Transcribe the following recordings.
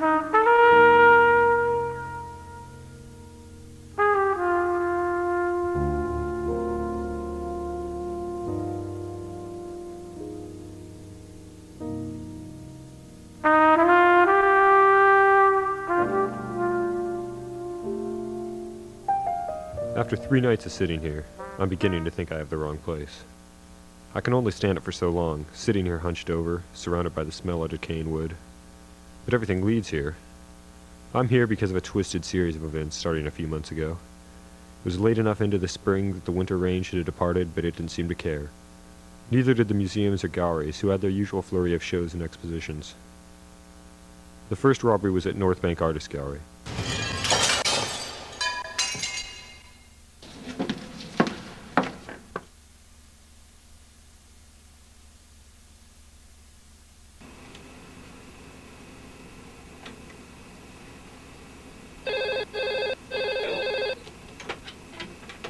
After three nights of sitting here, I'm beginning to think I have the wrong place. I can only stand it for so long, sitting here hunched over, surrounded by the smell of decaying wood. But everything leads here. I'm here because of a twisted series of events starting a few months ago. It was late enough into the spring that the winter rain should have departed, but it didn't seem to care. Neither did the museums or galleries, who had their usual flurry of shows and expositions. The first robbery was at North Bank Artist Gallery.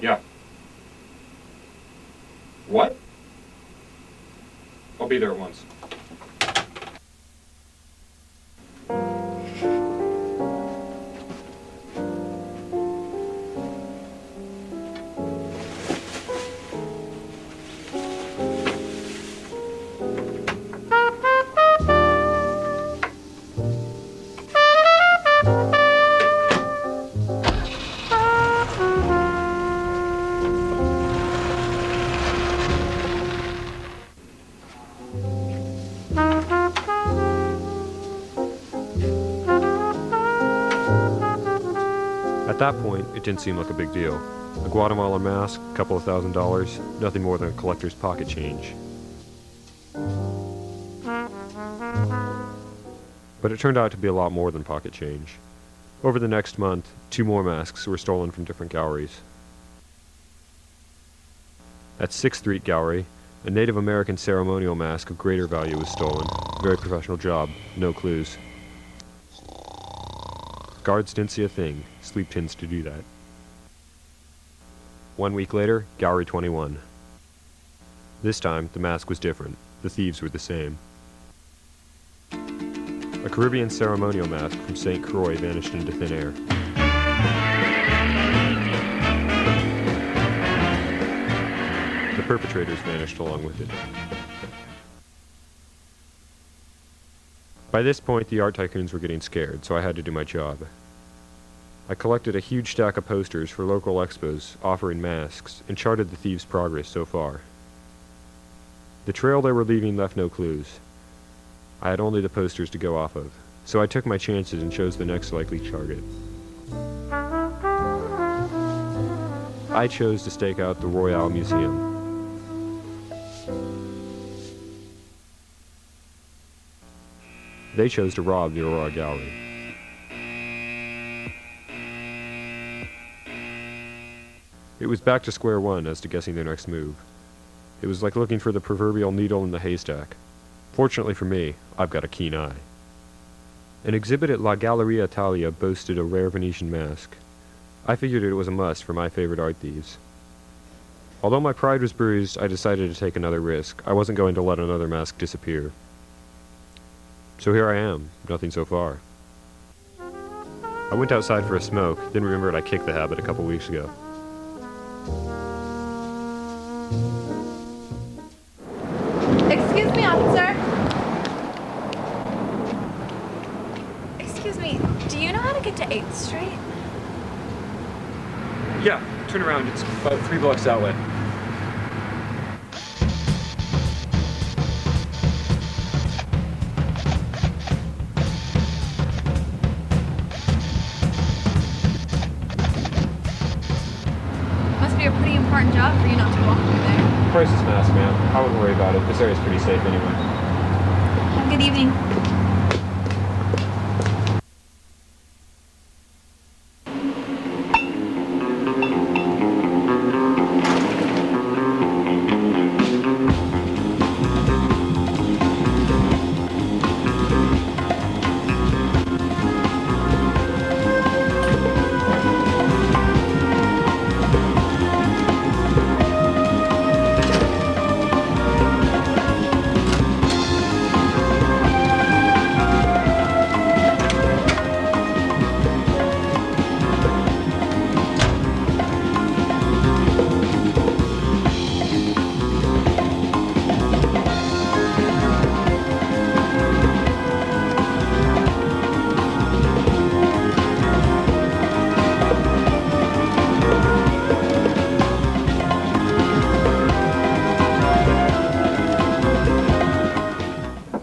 Yeah. What? I'll be there at once. At that point, it didn't seem like a big deal. A Guatemalan mask, a couple of thousand dollars, nothing more than a collector's pocket change. But it turned out to be a lot more than pocket change. Over the next month, two more masks were stolen from different galleries. At 6th Street Gallery, a Native American ceremonial mask of greater value was stolen. Very professional job, no clues. Guards didn't see a thing. Sleep tends to do that. One week later, Gallery 21. This time, the mask was different. The thieves were the same. A Caribbean ceremonial mask from St. Croix vanished into thin air. The perpetrators vanished along with it. By this point, the art tycoons were getting scared, so I had to do my job. I collected a huge stack of posters for local expos offering masks and charted the thieves' progress so far. The trail they were leaving left no clues. I had only the posters to go off of, so I took my chances and chose the next likely target. I chose to stake out the Royale Museum. They chose to rob the Aurora Gallery. It was back to square one as to guessing their next move. It was like looking for the proverbial needle in the haystack. Fortunately for me, I've got a keen eye. An exhibit at La Galleria Italia boasted a rare Venetian mask. I figured it was a must for my favorite art thieves. Although my pride was bruised, I decided to take another risk. I wasn't going to let another mask disappear. So here I am, nothing so far. I went outside for a smoke, then remembered I kicked the habit a couple weeks ago. Excuse me, officer. Excuse me, do you know how to get to 8th Street? Yeah, turn around. It's about three blocks that way. Be a pretty important job for you not to walk through there. Crisis mask, ma'am. I wouldn't worry about it. This area's pretty safe anyway. Have a good evening.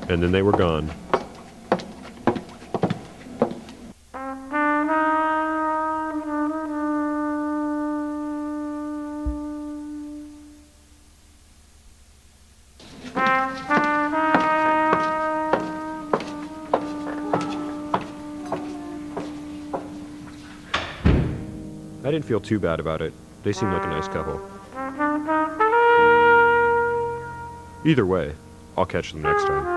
Then they were gone. I didn't feel too bad about it. They seemed like a nice couple. Either way, I'll catch them next time.